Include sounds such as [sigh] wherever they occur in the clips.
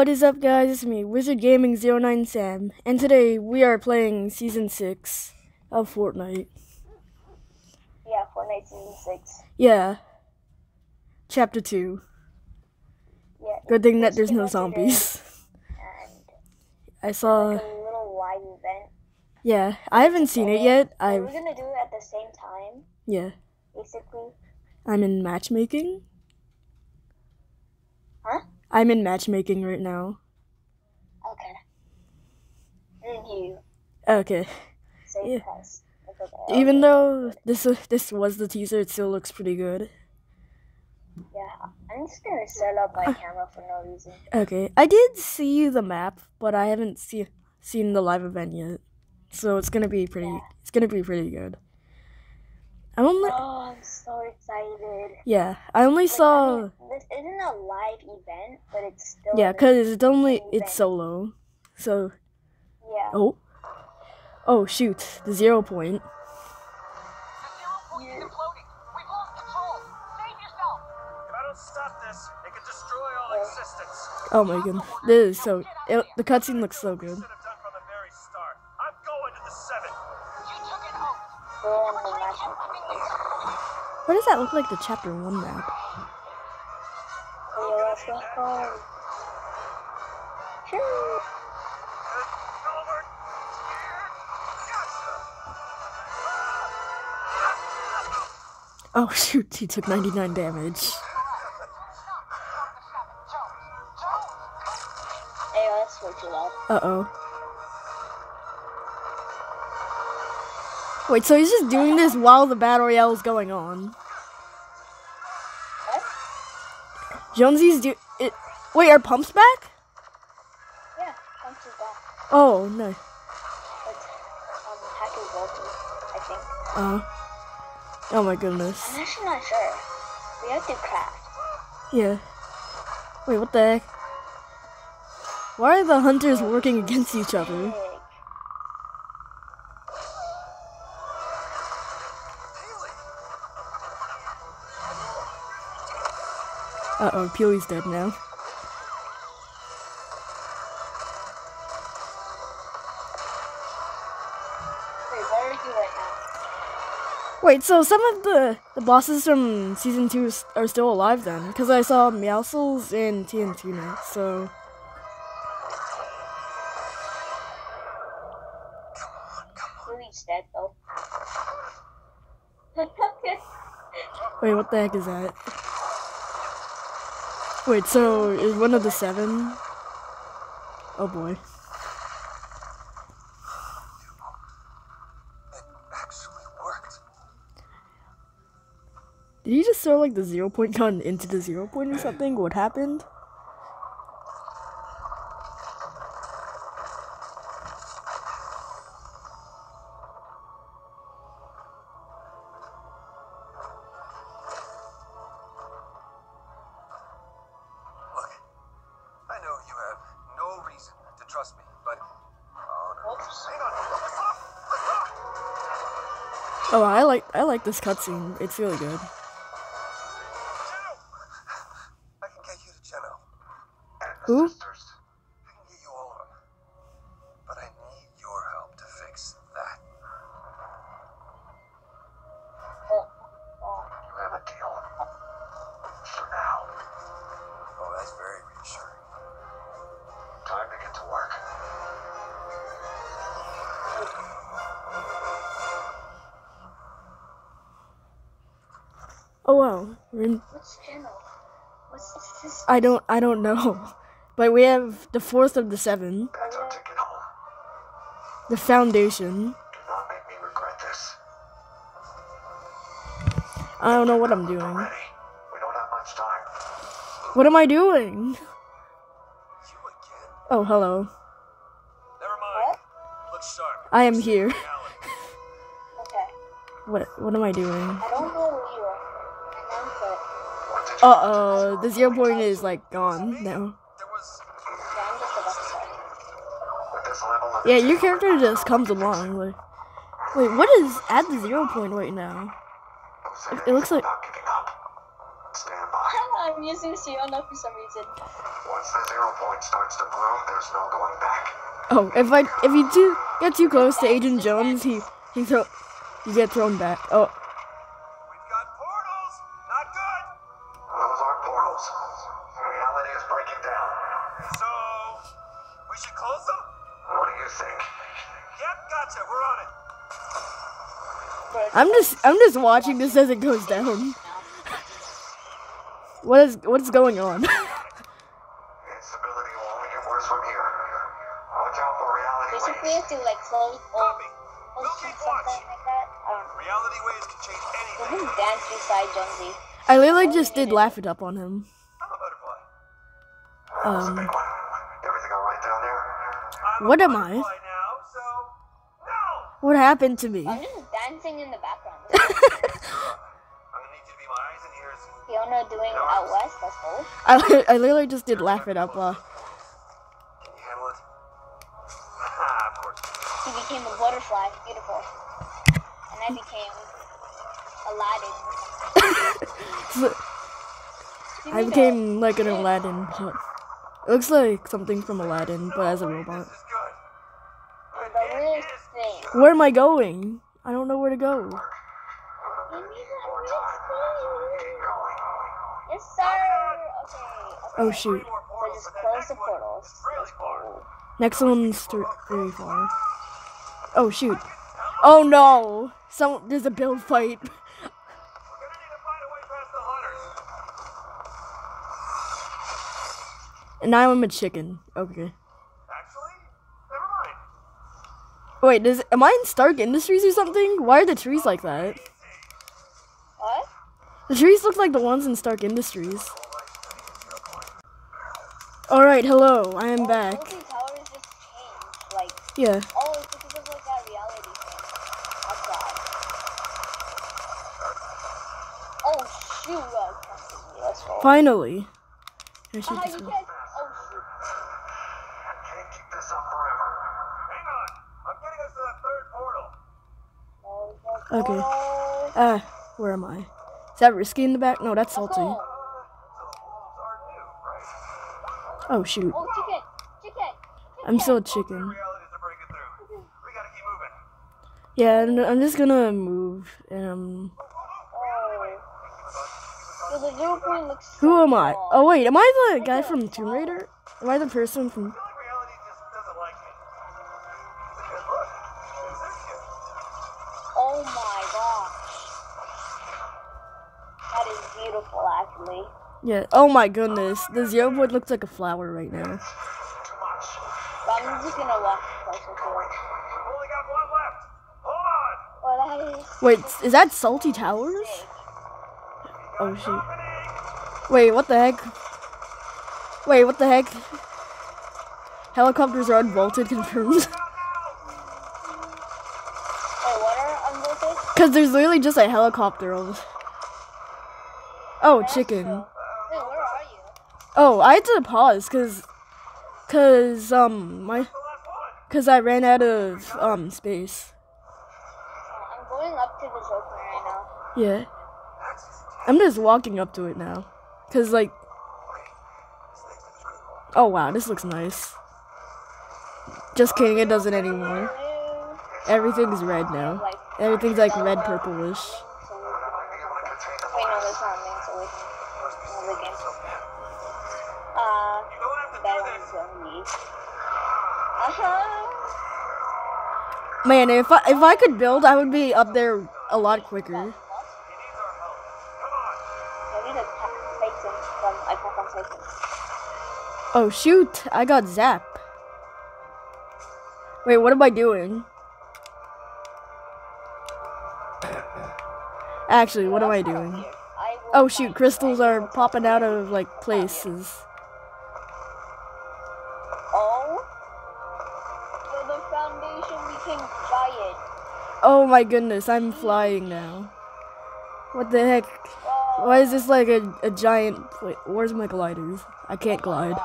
What is up guys, it's me, Wizard Gaming 09 Sam, and today we are playing Season 6 of Fortnite. Yeah, Fortnite Season 6. Yeah. Chapter 2. Yeah. Good thing that there's no zombies. And I saw, a little live event. yeah, I haven't seen it yet. I've, we gonna do it at the same time, yeah, basically? I'm in matchmaking. I'm in matchmaking right now. Okay. I you. Okay. Say Yeah. Even though this this was the teaser, it still looks pretty good. Yeah, I'm just gonna set up my camera for no reason. Okay, I did see the map, but I haven't see, seen the live event yet, so it's gonna be pretty. Yeah. It's gonna be pretty good. I only, Oh, I'm so excited. yeah, I only Like, I saw, mean, this isn't a live event, but it's still. yeah, cause it's only event. it's solo, so Yeah. oh, oh shoot, the zero point. Zero point is imploding. We've lost control. Save yourself. If I don't stop this, it could destroy all Yeah. existence. Oh my goodness, this is so. It, the cutscene looks so good. Why does that look like the chapter one map? Oh, let's home. Sure. Oh [laughs] shoot, he took 99 damage. Stop. Stop the seven. Jones. Jones. Hey, that's way too loud. Uh oh. Wait, so he's just doing this while the battle royale is going on. Jonesy's do it. Wait, are pumps back? Yeah, punch is back. Oh no. It's um Volty, I think. Uh. Oh my goodness. I'm actually not sure. We have to craft. Yeah. Wait, what the heck? Why are the hunters working against each other? Uh oh, Peely's dead now. Wait, where are you right now? Wait, so some of the the bosses from season two are still alive then? Because I saw Meowscles and TNT now, so. Dead though. Wait, what the heck is that? Wait, so is one of the seven? Oh boy. It actually worked. Did he just throw like the zero point gun into the zero point or something? What happened? Like this cutscene. It's really good. I can get you to Who? Oh wow. We're in- What's channel? What's this? I don't I don't know. [laughs] But we have the fourth of the seven. That's our ticket home. The foundation. Do not make me regret this. I don't know what I'm doing. We don't have much time. What am I doing? Oh, hello. Never What? mind. Look sharp. I am here. Okay. What what am I doing? I don't know who you are. I know, but What did you Uh oh, the zero point is like gone now. Yeah, I'm just about to start. with this level of Yeah, your character just comes along. Like, wait, what is at the zero point right now? It, it looks like not giving up. Stand by. I'm using Sienna for some reason. Once the zero point starts to bloom, there's no going back. Oh, if I if you do get too close to Agent Jones, he he throw you get thrown back. Oh, I'm just I'm just watching this as it goes down. What is what's going on? [laughs] Instability will only get worse from here. Watch out for reality basically, waves. have to like close all Copy. close We'll something watch. like that. I. Reality waves can change Let anything. him dance beside Jonesy. I literally just did laugh it up on him. I'm a butterfly. Um, Everything all right down there? I'm What am I? Now, so no. What happened to me? I'm dancing in the background. [laughs] I'm gonna need you to be my eyes and ears. Fiona doing out west. That's cool. I I literally just did laugh it up. Uh, Can you handle it? [laughs] Ah, of course. He became a butterfly. Beautiful. And I became Aladdin. [laughs] I became like an Aladdin, it looks like something from Aladdin, but as a robot. This is good. the weirdest thing. Where am I going? I don't know where to go. More time. Keep going. Yes, sir. Okay. Oh shoot. So just close next the portals. Really. Next one's th- very far. Oh shoot. Oh no! Some there's a build fight. We're gonna need to find a way past the hunters. And now I'm a chicken. Okay. Wait, is am I in Stark Industries or something? Why are the trees like that? What? The trees look like the ones in Stark Industries. Alright, hello, I am back. All just changed. Like, Yeah. oh, it's because of like that reality thing. That's why. Oh shoot! Continue. Let's go. Finally. I this you one. can't. Oh shoot. Can't keep this up forever. Hang on. I'm getting us to that third portal. No, no, Okay. no. Ah, where am I? Is that risky in the back? No, that's salty. go. Uh, so the portals are new, right? Oh shoot. Oh, chicken, chicken. I'm still a chicken. realities are breaking through. We gotta keep moving. Yeah, and I'm just gonna move and um Oh. So the zero point looks. So Who am I? Oh wait, am I the guy from Tomb Raider? Am I the person from [laughs] Oh my gosh. That is beautiful, actually. Yeah. Oh my goodness. The zero board looks like a flower right now. But I'm just gonna walk closer to it. We've only got one left. Hold on. Oh, that is. Wait, is that Salty Towers? Oh shoot. Company. Wait, what the heck? Wait, what the heck? Helicopters are unvaulted confirmed. [laughs] Wait, what are unvaulted? Cause there's literally just a helicopter on. Oh, chicken. Wait, where are you? Oh, I had to pause cause, cause um my, The last one. cause I ran out of um space. I'm going up to the Joker right now. Yeah. I'm just walking up to it now. Cause like Oh wow, this looks nice. Just kidding, it doesn't anymore. Everything's red now. Everything's like red purplish. So we can- Wait, no, that's not me, so we can move again. Uh, You don't have to that one's this. Uh-huh. Man, if I if I could build, I would be up there a lot quicker. He needs our help. Come on. Maybe the Titan from Attack on Titan. Oh shoot, I got zap. Wait, what am I doing? Actually, what am I doing? Oh shoot, crystals are popping out of like places. Oh. The foundation. Oh my goodness, I'm flying now. What the heck? Why is this like a, a giant pla- Where's my gliders? I can't glide.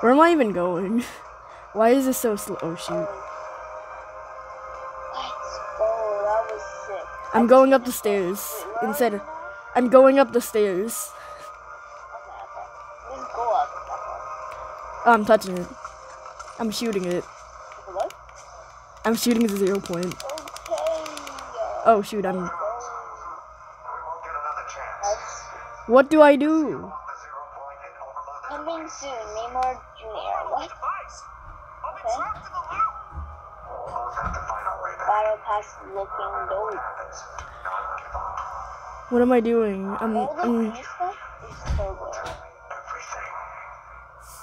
Where am I even going? [laughs] Why is this so slow? Oh shoot. I'm going up the stairs instead? I'm going up the stairs. Oh, I'm touching it. I'm shooting it. What? I'm shooting the zero point. Okay. Oh shoot, I'm. What do I do? Coming soon. Neymar Jr. What? Okay. Battle pass looking dope. Happens. Not give up. What am I doing? I'm. I'm green stuff is so good. Everything.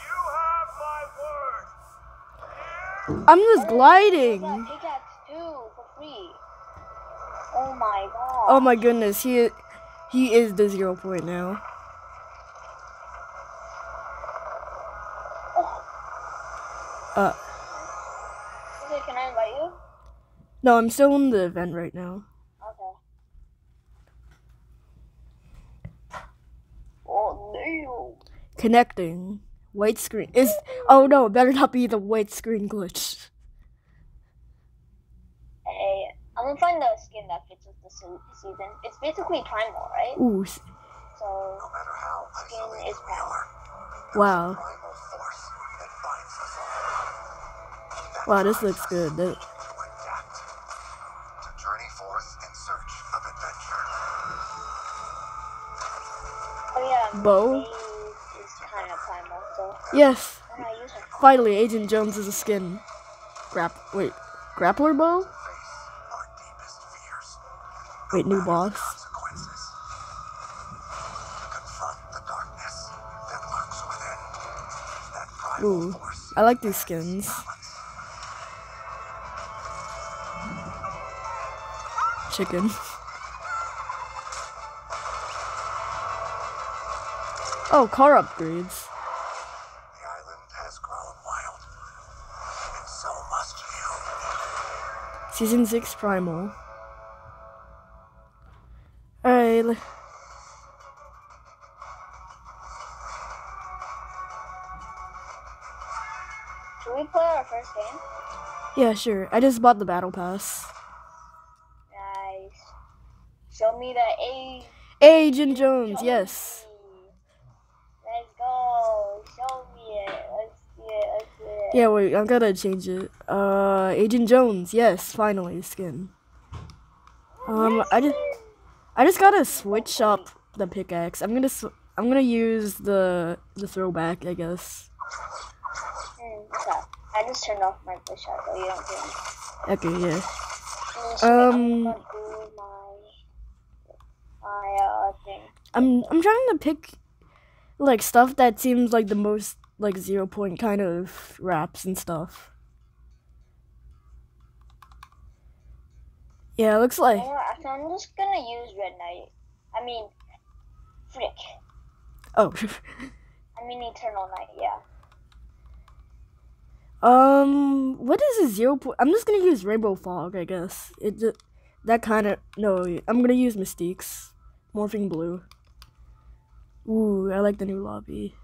You have my word. I'm just gliding. pickaxe too for free. Oh my god. Oh my goodness, he he is the zero point now. Uh, Okay, can I invite you? no, I'm still in the event right now. Okay. Oh no. Connecting. White screen is. Oh no, it better not be the white screen glitch. Hey, I'm gonna find the skin that fits with the season. It's basically primal, right? Ooh, So No matter how skin is are, wow, primal force that binds us all. That wow, this looks good. That- oh To yes, finally, Agent Jones is a skin. Grap. Wait, grappler bow? Wait, new boss. Ooh. I like these skins. Chicken. Oh, car upgrades. The island has grown wild. And so must you. Season 6 Primal. Alright. Should we play our first game? Yeah, sure. I just bought the Battle Pass. Nice. Show me the A. Agent Jones, yes. Let's go. Show me it. Let's see it. Let's see it. Yeah, wait, I'm gonna change it. Uh, Agent Jones, yes, finally, skin. Um, I just, I just gotta switch up the pickaxe. I'm gonna, I'm gonna use the the throwback, I guess. Hmm, okay. I just turned off my push out so you don't. Okay, yeah. Mm, Um, I'm gonna do my my uh thing. I'm, I'm trying to pick, like stuff that seems like the most like zero point kind of wraps and stuff. Yeah, it looks like. You know what, I'm just gonna use Red Knight. I mean, frick. Oh. I mean Eternal Knight. Yeah. Um, what is a zero point? I'm just gonna use Rainbow Fog, I guess. It ju- that kind of no. I'm gonna use Mystiques, Morphing Blue. Ooh, I like the new lobby.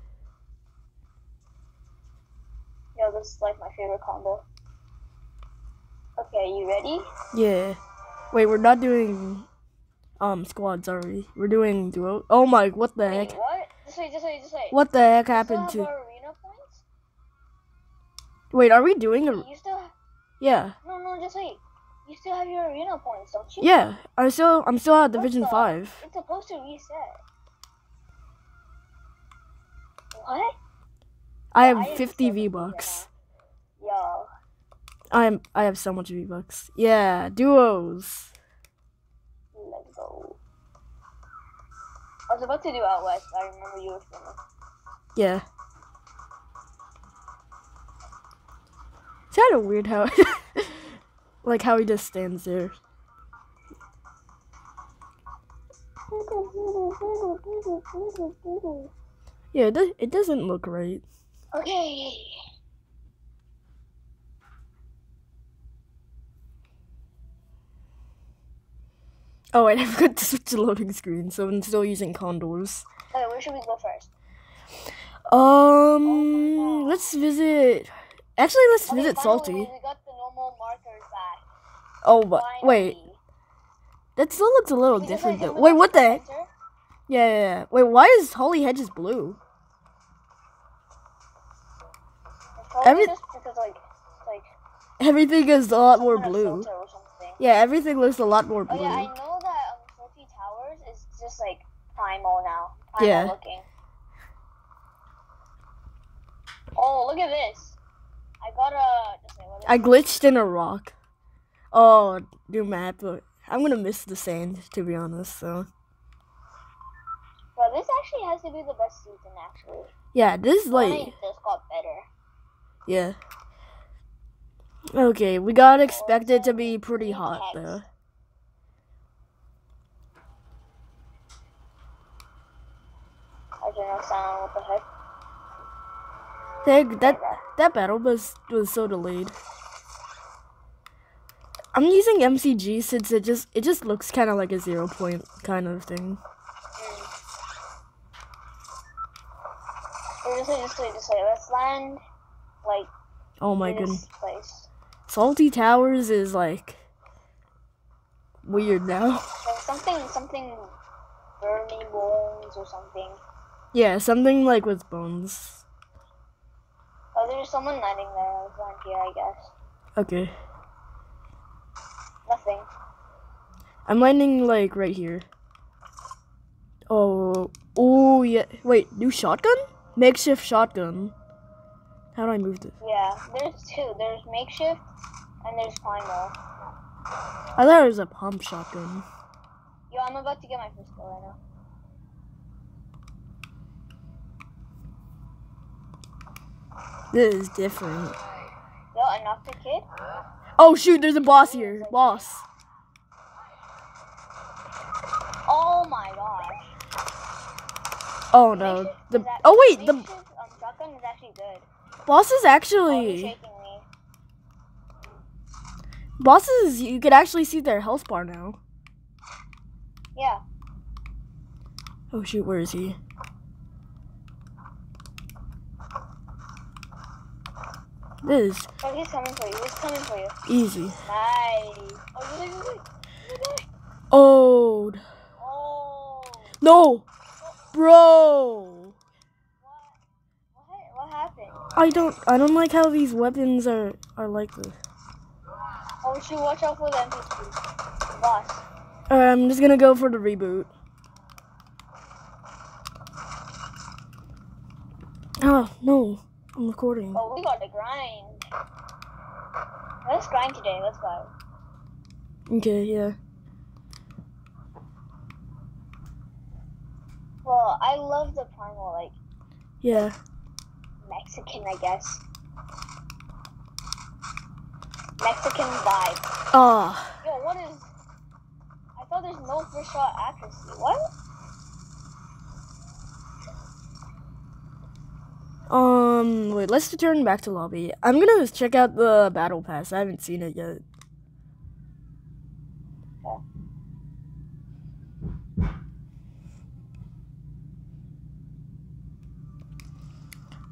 Yo, this is like my favorite combo. Okay, you ready? Yeah. Wait, we're not doing um squads, are we? We're doing duo. Oh my, what the Wait, heck? what? Just wait, just wait, just wait. What the heck happened to? our arena points? Wait, are we doing a? You still? Yeah, No, no, just wait. You still have your arena points, don't you? yeah. I'm still, I'm still at Division Five. It's supposed to reset. What? I have am 50 so V confused bucks. Yo, I'm, I have so much V bucks. Yeah, duos. let's go. I was about to do out west. I remember you were filming. Yeah. It's kind of weird how, [laughs] like how he just stands there. Yeah, it, do- it doesn't look right. Okay. Oh, wait, I forgot to switch the loading screen, so I'm still using condors. Okay, where should we go first? Um, let's visit. Actually, let's Okay, visit Salty. We got the normal markers back. Oh, but wait, that still looks a little just, different though. Wait, what the? Yeah, yeah, yeah. Wait, why is Holly Hedges blue? Every- because like like Everything is a lot more blue. filter or something. Yeah, everything looks a lot more Oh blue. yeah, I know that um, Tilty Towers is just like primal now. Primal Yeah. looking. Oh, look at this. I got a. Wait, I glitched in a rock. Oh, new map. but I'm gonna miss the sand, to be honest. So Bro, this actually has to be the best season actually. yeah, this is like Fortnite just got better. Yeah. Okay, we gotta expect it to be pretty hot though. I don't know sound what the heck. That that that battle was was so delayed. I'm using MCG since it just it just looks kind of like a zero point kind of thing. Mm. Or just just just say, let's land like Oh my goodness, place. Salty Towers is like weird now. Like something, something, Bernie bones or something. Yeah, something like with bones. Oh, there's someone landing there. Let's land here, I guess. Okay, Nothing. I'm landing like right here. Oh, oh yeah. Wait, new shotgun? Makeshift shotgun. How do I move this? Yeah, there's two. There's makeshift and there's primal. I thought it was a pump shotgun. Yo, I'm about to get my first kill right now. This is different. Yo, I knocked a kid. Oh shoot, there's a boss here. Boss. Oh my gosh. Oh no. Makeshift The oh wait, the um, shotgun is actually good. Boss is Oh, actually shaking bosses. You could actually see their health bar now. Yeah. Oh shoot, where is he? This Oh, he's coming for you. He's coming for you. easy. Nice. Oh. Oh Oh. no, oh. bro. I don't. I don't like how these weapons are are like this. Oh, we should watch out for the. Boss. Alright, I'm just gonna go for the reboot. Oh no, I'm recording. Oh, we got to grind. Let's grind today. Let's go. Okay, yeah. Well, I love the primal, like Yeah. Mexican, I guess. Mexican vibe. Oh. Yo, what is? I thought there's no first shot accuracy. What? um, wait, let's return back to lobby. I'm gonna just check out the battle pass. I haven't seen it yet.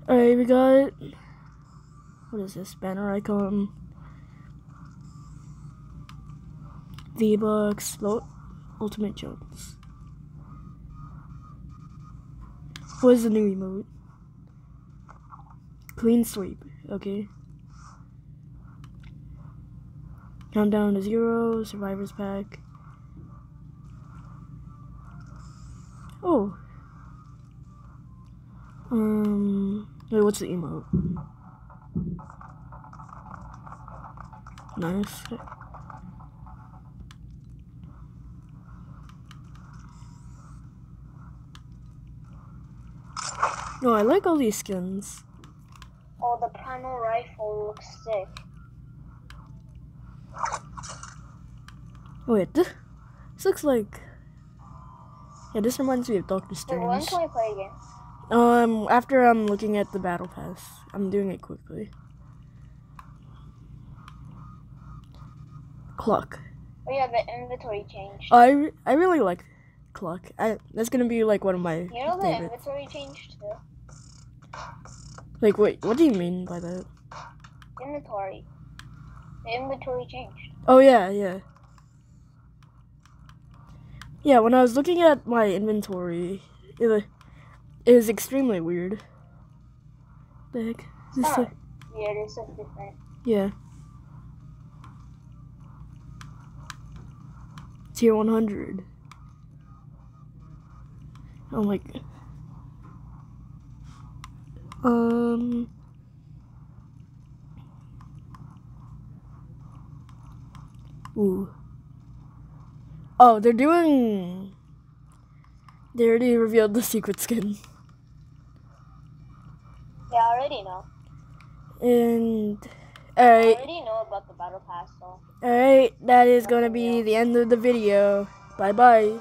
Alright, we got. What is this? Banner icon. V Bucks. Ultimate Jones. What is the new emote? Clean sweep. Okay. Countdown to zero. Survivors pack. Oh. Um. Wait, what's the emote? Nice. No, I like all these skins. Oh, the primal rifle looks sick. Wait, this, this looks like. Yeah, this reminds me of Doctor Wait, when Strange. can we play again? Um, after I'm looking at the battle pass, I'm doing it quickly. Cluck. Oh yeah, the inventory changed. I, I really like Cluck. I that's gonna be like one of my You know the favorites. inventory changed too. Like, wait, what do you mean by that? Inventory. The inventory changed. Oh yeah, yeah. Yeah, when I was looking at my inventory, it, it was extremely weird. Heck? This Huh. like- Yeah, there's a different. yeah. Tier 100. Oh my. g- Um. Ooh. Oh, they're doing. They already revealed the secret skin. I already know. And. I Alright, already know about the battle pass though. alright, that is gonna be the end of the video. Bye bye.